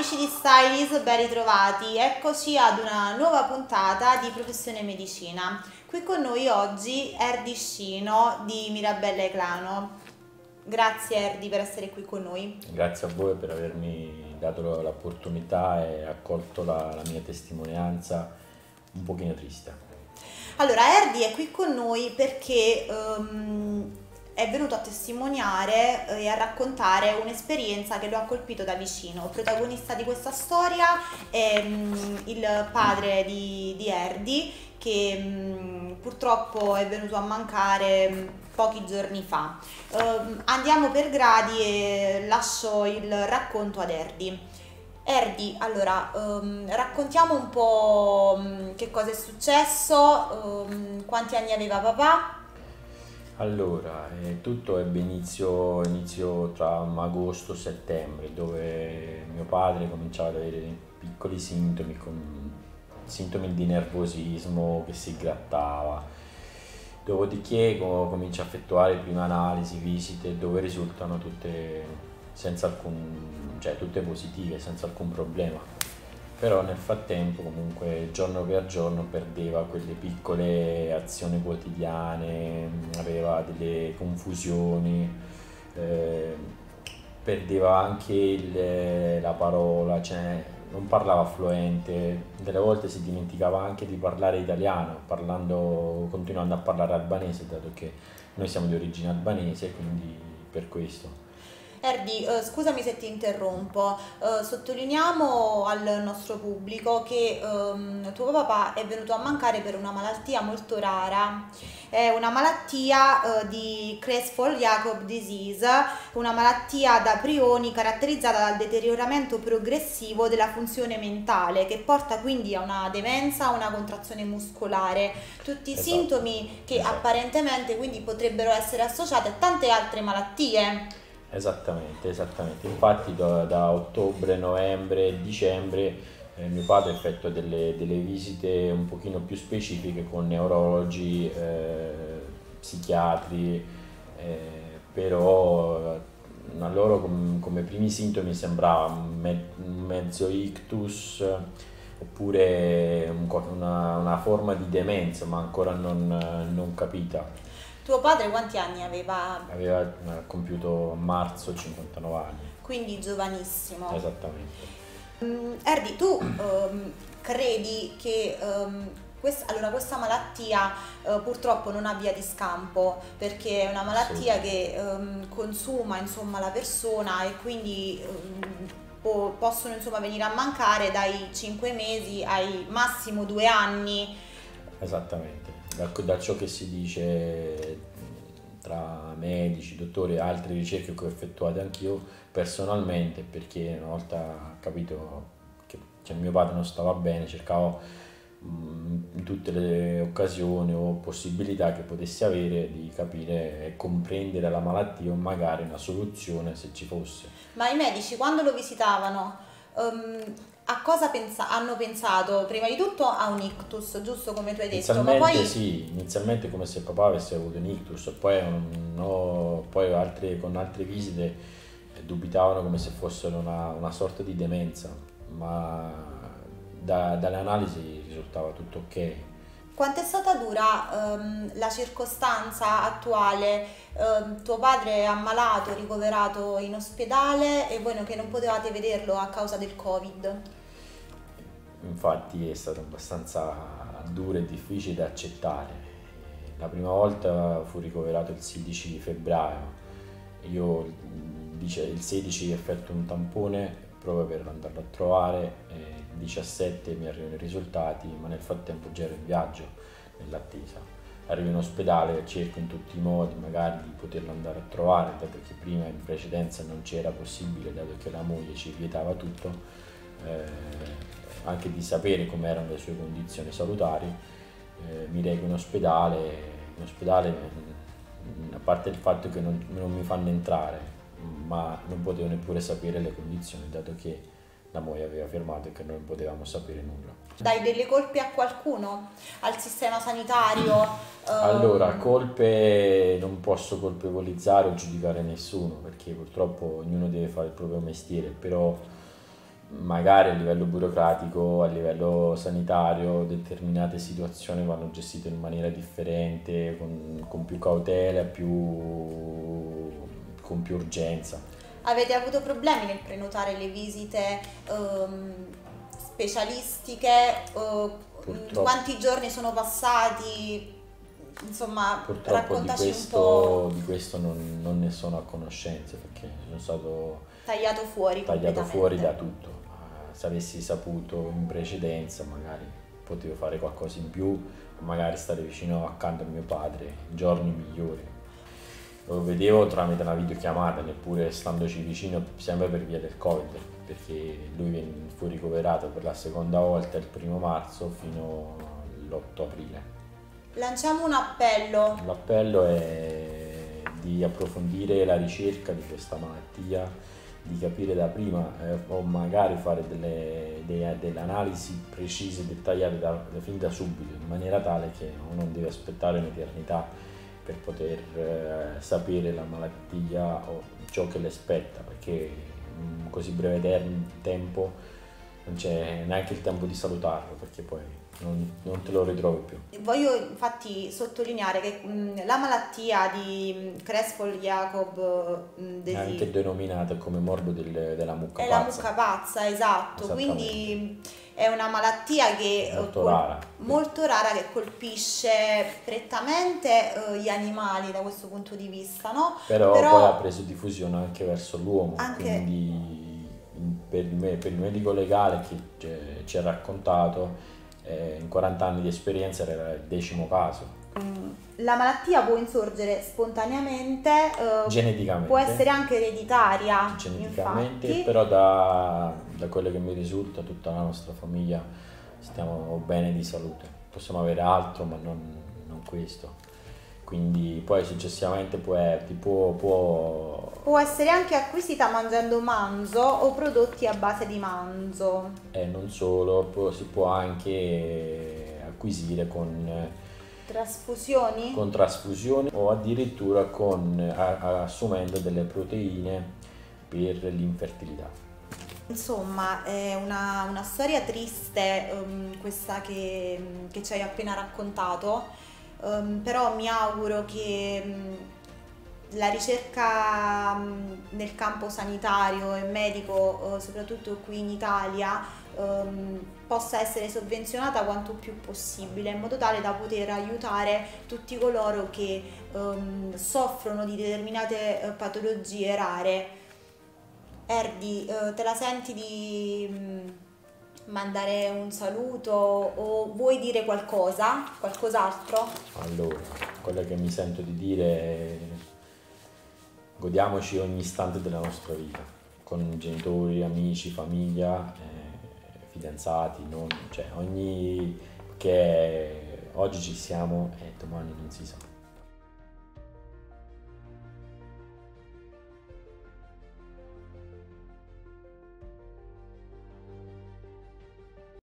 amici di Stylis, ben ritrovati. Eccoci ad una nuova puntata di Professione Medicina. Qui con noi oggi Erdi Scino di Mirabella Eclano. Grazie Erdi per essere qui con noi. Grazie a voi per avermi dato l'opportunità e accolto la, la mia testimonianza un pochino triste. Allora, Erdi è qui con noi perché um, è venuto a testimoniare eh, e a raccontare un'esperienza che lo ha colpito da vicino. Protagonista di questa storia è um, il padre di, di Erdi che um, purtroppo è venuto a mancare mm, pochi giorni fa. Uh, andiamo per gradi e lascio il racconto ad Erdi. Erdi, allora um, raccontiamo un po' che cosa è successo, um, quanti anni aveva papà. Allora, eh, tutto ebbe inizio, inizio tra agosto e settembre, dove mio padre cominciava ad avere piccoli sintomi, con sintomi di nervosismo che si grattava. Dopodiché comincia a effettuare prime analisi, visite, dove risultano tutte, alcun, cioè, tutte positive, senza alcun problema però nel frattempo comunque giorno per giorno perdeva quelle piccole azioni quotidiane, aveva delle confusioni, eh, perdeva anche il, la parola, cioè non parlava fluente, delle volte si dimenticava anche di parlare italiano, parlando, continuando a parlare albanese, dato che noi siamo di origine albanese, quindi per questo. Erdi, eh, scusami se ti interrompo, eh, sottolineiamo al nostro pubblico che ehm, tuo papà è venuto a mancare per una malattia molto rara, è una malattia eh, di Creutzfeldt-Jakob disease, una malattia da prioni caratterizzata dal deterioramento progressivo della funzione mentale che porta quindi a una demenza, a una contrazione muscolare, tutti esatto. sintomi che esatto. apparentemente quindi potrebbero essere associati a tante altre malattie. Esattamente, esattamente. Infatti da, da ottobre, novembre, dicembre eh, mio padre effettua delle, delle, visite un pochino più specifiche con neurologi, eh, psichiatri, eh, però a loro com, come primi sintomi sembrava me, mezzo ictus oppure un, una, una, forma di demenza ma ancora non, non capita. Tuo padre quanti anni aveva? Aveva eh, compiuto marzo 59 anni. Quindi giovanissimo. Esattamente. Um, Erdi, tu um, credi che um, questa, allora, questa malattia uh, purtroppo non ha via di scampo perché è una malattia sì. che um, consuma insomma, la persona e quindi po- possono insomma, venire a mancare dai 5 mesi ai massimo 2 anni. Esattamente da, da ciò che si dice tra medici, dottori e altre ricerche che ho effettuato anch'io personalmente perché una volta capito che cioè, mio padre non stava bene cercavo in tutte le occasioni o possibilità che potessi avere di capire e comprendere la malattia o magari una soluzione se ci fosse. Ma i medici quando lo visitavano um, a cosa pensa- hanno pensato? Prima di tutto a un ictus, giusto come tu hai detto, ma poi... sì, inizialmente come se papà avesse avuto un ictus, poi, no, poi altre, con altre visite eh, dubitavano come se fossero una, una sorta di demenza, ma da, dalle analisi risultava tutto ok. Quanto è stata dura um, la circostanza attuale? Um, tuo padre è ammalato, ricoverato in ospedale e voi che non potevate vederlo a causa del Covid? Infatti è stato abbastanza duro e difficile da accettare. La prima volta fu ricoverato il 16 febbraio, io il 16 effettuo un tampone proprio per andarlo a trovare, il 17 mi arrivano i risultati, ma nel frattempo già ero in viaggio nell'attesa. Arrivo in ospedale, cerco in tutti i modi magari di poterlo andare a trovare, dato che prima in precedenza non c'era possibile, dato che la moglie ci vietava tutto. Eh, anche di sapere come erano le sue condizioni salutari, eh, mi reco in ospedale, in ospedale mm, a parte il fatto che non, non mi fanno entrare, ma non potevo neppure sapere le condizioni, dato che la moglie aveva firmato e che non potevamo sapere nulla. Dai delle colpe a qualcuno? Al sistema sanitario? Allora, colpe non posso colpevolizzare o giudicare nessuno perché purtroppo ognuno deve fare il proprio mestiere, però magari a livello burocratico, a livello sanitario, determinate situazioni vanno gestite in maniera differente, con, con più cautela, più, con più urgenza. Avete avuto problemi nel prenotare le visite um, specialistiche? Uh, quanti giorni sono passati? Insomma, Purtroppo raccontaci di questo, un po'. Di questo non, non, ne sono a conoscenza perché sono stato tagliato fuori, tagliato fuori da tutto. Uh, se avessi saputo in precedenza magari potevo fare qualcosa in più, magari stare vicino accanto a mio padre in giorni migliori. Lo vedevo tramite una videochiamata, neppure standoci vicino, sempre per via del Covid, perché lui fu ricoverato per la seconda volta il primo marzo fino all'8 aprile. Lanciamo un appello. L'appello è di approfondire la ricerca di questa malattia, di capire da prima eh, o magari fare delle, delle, delle analisi precise, dettagliate da, da, fin da subito, in maniera tale che uno non deve aspettare un'eternità per poter eh, sapere la malattia o ciò che le spetta, perché in così breve tempo non c'è neanche il tempo di salutarlo, perché poi non, non, te lo ritrovi più. Voglio infatti sottolineare che mh, la malattia di Crespol-Jacob è anche denominata come morbo del, della mucca è pazza. È la mucca pazza, esatto, quindi è una malattia che molto, rara. molto rara che colpisce prettamente uh, gli animali da questo punto di vista, no? Però, Però poi ha preso diffusione anche verso l'uomo, anche... quindi per il, per il medico legale che ci ha raccontato eh, in 40 anni di esperienza era il decimo caso. Mm, la malattia può insorgere spontaneamente, eh, geneticamente. può essere anche ereditaria. Geneticamente, infatti. però da, da quello che mi risulta tutta la nostra famiglia stiamo bene di salute. Possiamo avere altro, ma non, non questo quindi poi successivamente può, può, può... può, essere anche acquisita mangiando manzo o prodotti a base di manzo. E non solo, può, si può anche acquisire con trasfusioni? Con trasfusioni o addirittura con, a, assumendo delle proteine per l'infertilità. Insomma, è una, una storia triste um, questa che, che ci hai appena raccontato um, però mi auguro che um, la ricerca um, nel campo sanitario e medico, uh, soprattutto qui in Italia, possa essere sovvenzionata quanto più possibile in modo tale da poter aiutare tutti coloro che soffrono di determinate uh, patologie rare. Erdi, uh, te la senti di mandare un saluto o vuoi dire qualcosa, qualcos'altro? Allora, quello che mi sento di dire godiamoci ogni istante della nostra vita, con genitori, amici, famiglia, eh, fidanzati, non, cioè ogni che oggi ci siamo e domani non si sa.